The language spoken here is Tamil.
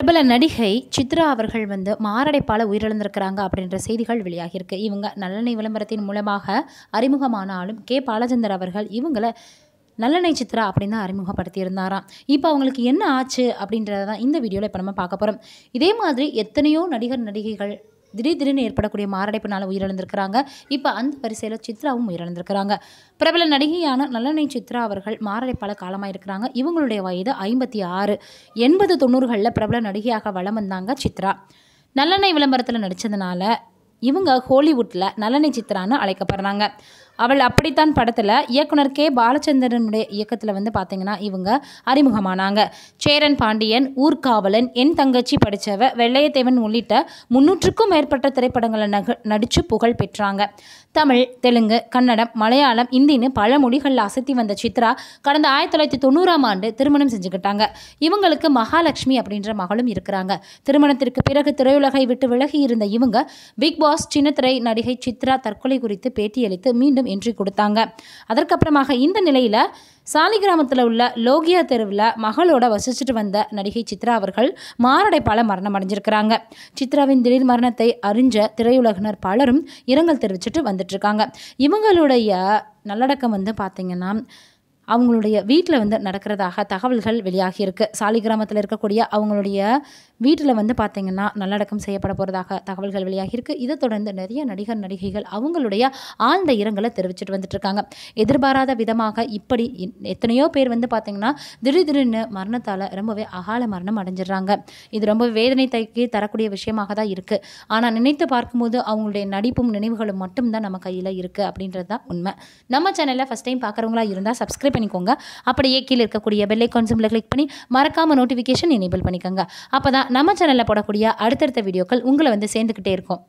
பிரபல நடிகை சித்ரா அவர்கள் வந்து மாரடைப்பால் உயிரிழந்திருக்கிறாங்க அப்படின்ற செய்திகள் வெளியாகியிருக்கு. இவங்க நல்லெண்ணெய் விளம்பரத்தின் மூலமாக அறிமுகமானாலும் கே. பாலச்சந்தர் அவர்கள் இவங்களை நல்லெண்ணெய் சித்ரா அப்படின்னு தான் அறிமுகப்படுத்தியிருந்தாராம். இப்போ அவங்களுக்கு என்ன ஆச்சு அப்படின்றத தான் இந்த வீடியோவில் இப்போ நம்ம பார்க்க போகிறோம் இதே மாதிரி எத்தனையோ நடிகர் நடிகைகள் திடீர் திடீர்னு ஏற்படக்கூடிய மாரடைப்பினால் உயிரிழந்திருக்கிறாங்க. இப்போ அந்த வரிசையில் சித்ராவும் உயிரிழந்திருக்கிறாங்க. பிரபல நடிகையான நல்லனை சித்ரா அவர்கள் மாரடைப்பால் காலமாக இருக்கிறாங்க இவங்களுடைய வயது ஐம்பத்தி ஆறு. எண்பது தொண்ணூறுகளில் பிரபல நடிகையாக வலம் வந்தாங்க சித்ரா. நல்லெண்ணெய் விளம்பரத்தில் நடித்ததுனால இவங்க ஹாலிவுட்டில் நல்லெண்ணெய் சித்ரான்னு அழைக்கப்படுறாங்க. அவள் அப்படித்தான் படத்தில் இயக்குனர் கே. பாலச்சந்திரனுடைய இயக்கத்தில் வந்து பார்த்தீங்கன்னா இவங்க அறிமுகமானாங்க. சேரன் பாண்டியன் ஊர்காவலன் என் தங்கச்சி படித்தவ வெள்ளையத்தேவன் உள்ளிட்ட முன்னூற்றுக்கும் மேற்பட்ட திரைப்படங்களை நக நடித்து புகழ் பெற்றாங்க. தமிழ் தெலுங்கு கன்னடம் மலையாளம் இந்தின்னு பல மொழிகளில் அசத்தி வந்த சித்ரா கடந்த ஆயிரத்தி தொள்ளாயிரத்தி தொண்ணூறாம் ஆண்டு திருமணம் செஞ்சுக்கிட்டாங்க. இவங்களுக்கு மகாலட்சுமி அப்படின்ற மகளும் இருக்கிறாங்க. திருமணத்திற்கு பிறகு திரையுலகை விட்டு விலகி இருந்த இவங்க பிக் பாஸ் சின்னத்திரை நடிகை சித்ரா தற்கொலை குறித்து பேட்டியளித்து மீண்டும் என்ட்ரி கொடுத்தாங்க. அதற்கப்புறமாக இந்த நிலையில் சாலிகிராமத்தில் உள்ள லோகியா தெருவில் மகளோட வசிச்சுட்டு வந்த நடிகை சித்ரா அவர்கள் மாரடைப்பால் மரணம் அடைஞ்சிருக்கிறாங்க. சித்ராவின் திடீர் மரணத்தை அறிஞ்ச திரையுலகினர் பலரும் இரங்கல் தெரிவிச்சுட்டு வந்துட்டுருக்காங்க இவங்களுடைய நல்லடக்கம் வந்து பார்த்திங்கன்னா அவங்களுடைய வீட்டில் வந்து நடக்கிறதாக தகவல்கள் வெளியாகியிருக்கு சாலிகிராமத்தில் இருக்கக்கூடிய அவங்களுடைய வீட்டில் வந்து பார்த்திங்கன்னா நல்லடக்கம் செய்யப்பட போகிறதாக தகவல்கள் வெளியாகியிருக்கு இதை தொடர்ந்து நிறைய நடிகர் நடிகைகள் அவங்களுடைய ஆழ்ந்த இரங்கலை தெரிவிச்சிட்டு வந்துட்டுருக்காங்க எதிர்பாராத விதமாக இப்படி எத்தனையோ பேர் வந்து பார்த்திங்கன்னா திடீர் திடீர்னு மரணத்தால் ரொம்பவே அகால மரணம் அடைஞ்சிடுறாங்க. இது ரொம்ப வேதனை தைக்கி தரக்கூடிய விஷயமாக தான் இருக்குது ஆனால் நினைத்து பார்க்கும்போது அவங்களுடைய நடிப்பும் நினைவுகளும் மட்டும்தான் நம்ம கையில் இருக்குது அப்படின்றது தான் உண்மை. நம்ம சேனலில் ஃபஸ்ட் டைம் பார்க்குறவங்களா இருந்தால் சப்ஸ்கிரைப் பண்ணிக்கோங்க. அப்படியே கீழே இருக்கக்கூடிய பெல் ஐக்கான் சிம்பிளை கிளிக் பண்ணி மறக்காமல் நோட்டிஃபிகேஷன் எனேபிள் பண்ணிக்கோங்க. அப்போ தான் நம்ம சேனலில் போடக்கூடிய அடுத்தடுத்த வீடியோக்கள் உங்களை வந்து சேர்ந்துக்கிட்டே இருக்கும்.